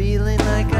feeling like I